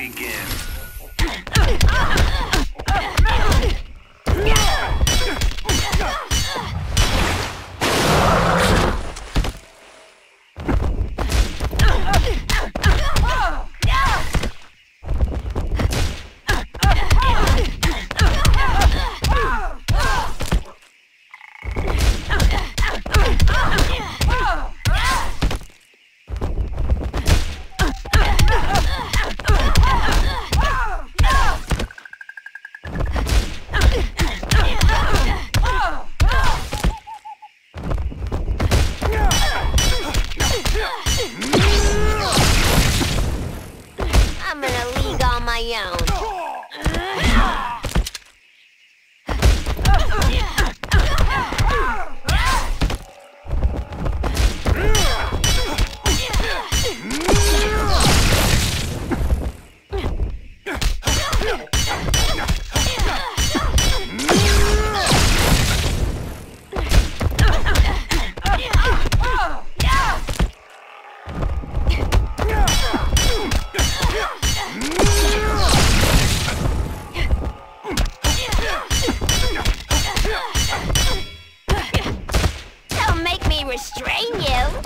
begin. My own. Restrain you.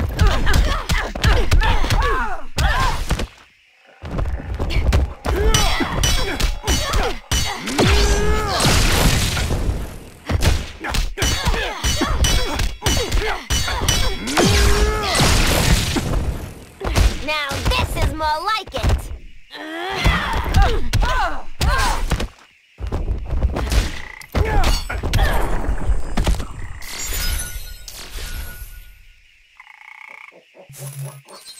More like it.